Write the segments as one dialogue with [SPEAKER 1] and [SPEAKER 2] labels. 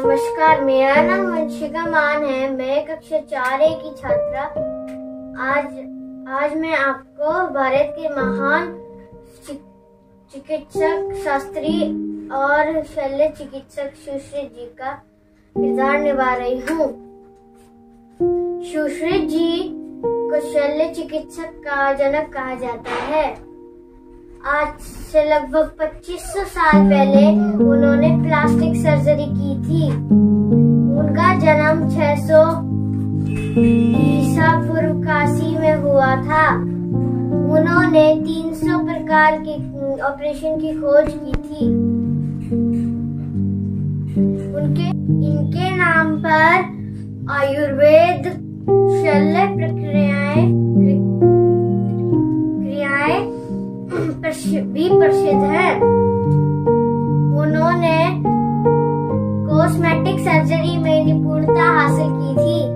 [SPEAKER 1] नमस्कार, मेरा नाम वंशिका मान है। मैं कक्षा चार की छात्रा। आज आज मैं आपको भारत के महान चिकित्सक, शास्त्री और शल्य चिकित्सक सुश्री जी का किरदार निभा रही हूँ। सुश्री जी को शल्य चिकित्सक का जनक कहा जाता है। आज से लगभग 2500 साल पहले उन्होंने प्लास्टिक सर्जरी की थी। उनका जन्म 600 ईसा पूर्व काशी में हुआ था। उन्होंने 300 प्रकार के, ऑपरेशन की खोज की थी। उनके, इनके नाम पर आयुर्वेद शल्य प्रक्रियाएँ भी प्रसिद्ध है। उन्होंने कॉस्मेटिक सर्जरी में निपुणता हासिल की थी।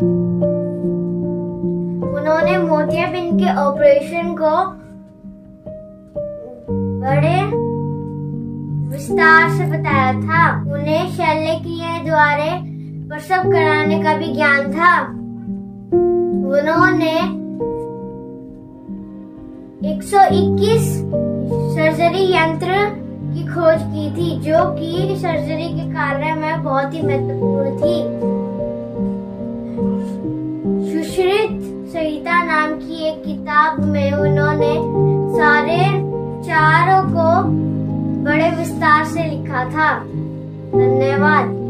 [SPEAKER 1] उन्होंने मोतियाबिंद के ऑपरेशन को बड़े विस्तार से बताया था। उन्हें शल्य क्रिया द्वारा प्रसव कराने का भी ज्ञान था। उन्होंने 121 सर्जरी यंत्र की खोज की थी, जो कि सर्जरी के कार्य में बहुत ही महत्वपूर्ण थी। सुश्रित संहिता नाम की एक किताब में उन्होंने सारे चारों को बड़े विस्तार से लिखा था। धन्यवाद।